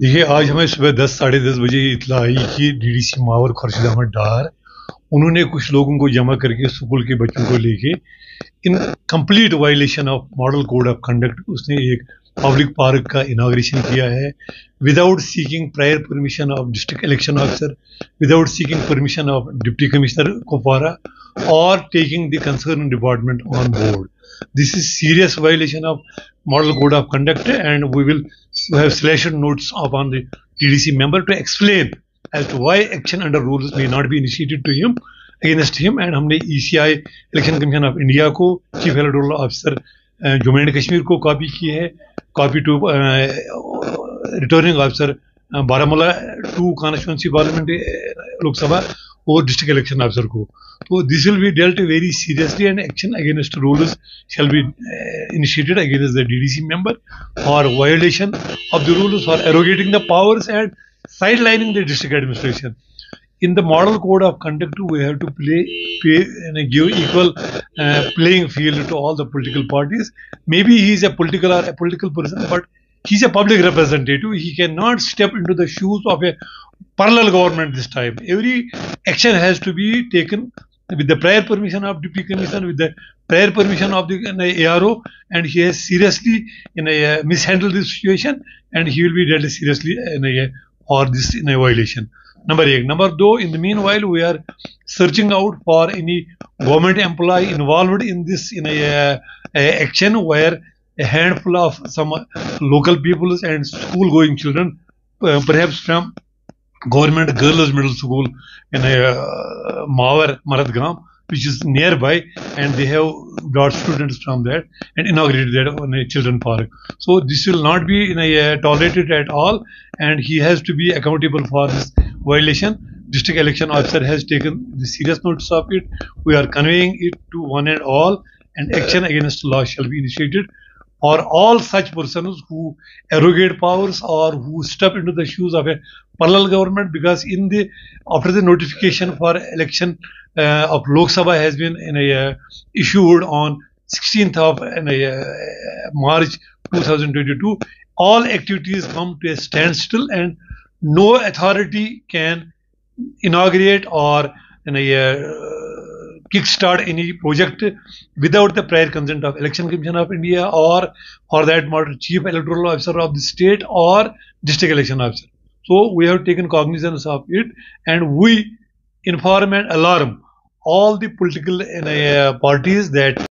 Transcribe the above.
देखिए, आज हमें सुबह दस, साढ़े दस बजे इतला आई कि डीडीसी मावर खुर्शीद अहमद डार, उन्होंने कुछ लोगों को जमा करके स्कूल के बच्चों को लेके in complete violation of model code of conduct उसने एक पब्लिक पार्क का इनाग्रेशन किया है। Without seeking prior permission of district election officer without seeking permission of deputy commissioner Kupwara और taking the concern department on board this is serious serious of model code of conduct and we we will have slashed notes upon the TDC member to explain as to why action under rules may not be initiated to him against him and हमने ECI Election Commission of India को Chief Electoral Officer Jammu and Kashmir को copy की है copy to returning officer Baramulla to constituency parliament Lok Sabha Over district election officer ko. So this will be dealt very seriously and action against rulers shall be uh, initiated against the ddc member for violation of the rules for arrogating the powers and sidelining the district administration. In the model code of conduct we have to play, and give equal uh, playing field to all the political parties. Maybe he is a political or a political person but he's a public representative. He cannot step into the shoes of a parallel government this time. Every action has to be taken with the prior permission of deputy commissioner, with the prior permission of the, ARO, and he has seriously uh, mishandled this situation, and he will be dealt seriously in a, for this in a violation. Number eight. Number two, in the meanwhile, we are searching out for any government employee involved in this in a, a action where a handful of some local peoples and school-going children, uh, perhaps from government girls middle school in a uh, Mawar Maradgram, which is nearby, and they have brought students from there and inaugurated that on a children park. So this will not be a, uh, tolerated at all, and he has to be accountable for this violation. District election officer has taken the serious notice of it. We are conveying it to one and all, and action against law shall be initiated or all such persons who arrogate powers or who step into the shoes of a parallel government because in the after the notification for election uh, of Lok Sabha has been in a, uh, issued on 16th of uh, March 2022 all activities come to a standstill and no authority can inaugurate or in a uh, kickstart any project without the prior consent of Election Commission of India or for that matter Chief Electoral Officer of the state or District Election Officer. So we have taken cognizance of it and we inform and alarm all the political uh, parties that